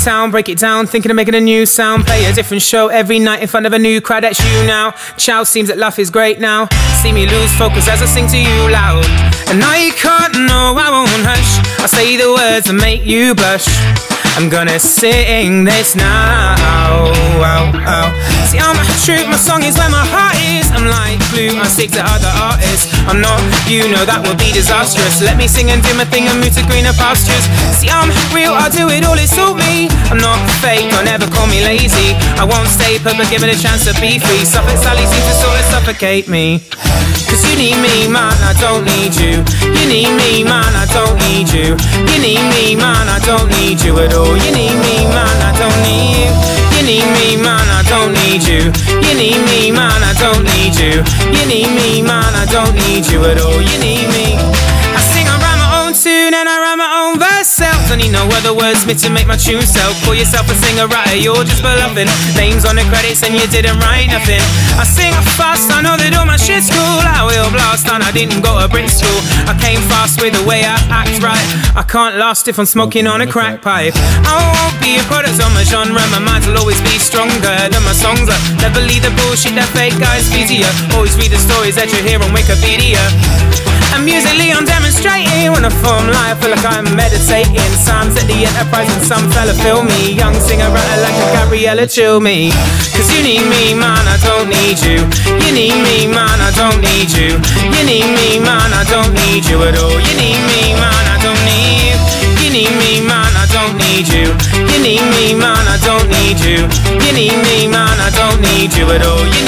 sound, break it down, thinking of making a new sound. Play a different show every night in front of a new crowd. That's you now. Chow seems that life is great now. See me lose focus as I sing to you loud. And now you can't know I won't hush. I say the words that make you blush. I'm gonna sing this now. Oh, oh, oh. See, I'm true, my song is where my heart is. I'm like blue, I stick to other artists. I'm not, you know that would be disastrous. Let me sing and do my thing and move to greener pastures. See, I'm real, I'll do it all, it's all me. I'm not fake, don't ever call me lazy. I won't stay put, but give it a chance to be free. Suffolk Sally seems to sort of suffocate me. Cause you need me, man, I don't need you. You need me, man, I don't need you. You need me, man, I don't need you at all. You need me, need you. You need me, man, I don't need you at all. You need me. I sing, I write my own tune and I write my own verse. Don't need no other wordsmith to make my tune sell. Call yourself a singer writer, you're just bluffing. Names on the credits and you didn't write nothing. I sing fast, I know that all my shit's cool. I will and I didn't go to Brit school. I came fast with the way I act right. I can't last if I'm smoking on a crack pipe. I won't be a product of my genre. My mind will always be stronger than my songs. I never leave the bullshit that fake guys feed you. Always read the stories that you hear on Wikipedia. And musically I'm demonstrating When I form life, I feel like I'm meditating Psalms at the Enterprise and some fella feel me Young singer writer like a Gabriella chill me Cause you need me, man, I don't need you You need me, man, I don't need you You need me, man, I don't need you at all. You need me, man, I don't need you You need me, man, I don't need you. You need me, man, I don't need you. You need me, man, I don't need you at all. You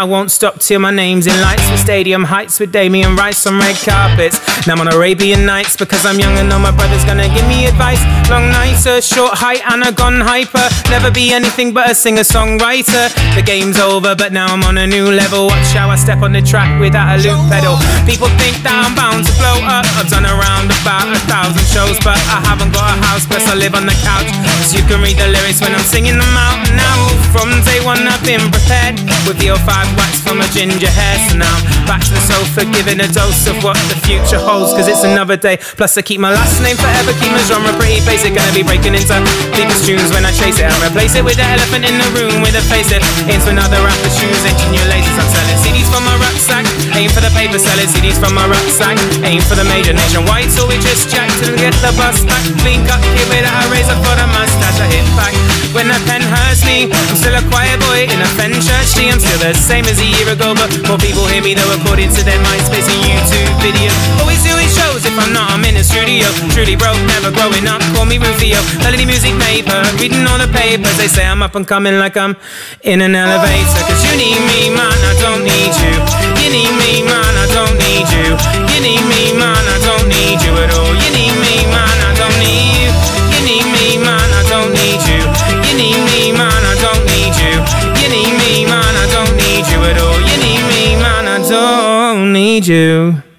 I won't stop till my name's in lights with stadium heights with Damien Rice on red carpets. Now I'm on Arabian Nights because I'm young and know my brother's gonna give me advice. Long nights, a short height and a gone hyper. Never be anything but a singer songwriter. The game's over, but now I'm on a new level. Watch how I step on the track without a loop pedal. People think that I'm bound to blow up. I've done around about a thousand shows, but I haven't got a house, plus I live on the couch. You can read the lyrics when I'm singing them out now. From day one, I've been prepared with the 05 wax for my ginger hair. So now I'm back to the sofa, giving a dose of what the future holds. Cause it's another day. Plus, I keep my last name forever, keep my genre pretty basic. Gonna be breaking into deepest tunes when I chase it. And replace it with the elephant in the room with a face it. For another rapper shoes, engine your lasers. I'm selling CDs from my rucksack. Aim for the paper, selling CDs from my rucksack. Aim for the major nationwide, so we just jack to get the bus back. Clean cut kid with a razor for the mustache. I hit back when the pen hurts me. I'm still a quiet boy in a fen same as a year ago, but more people hear me though according to their MySpace and YouTube videos. Always doing shows if I'm not, I'm in the studio. Truly broke, never growing up, call me Rufio. Melody music paper, reading all the papers. They say I'm up and coming like I'm in an elevator. Cause you need need you.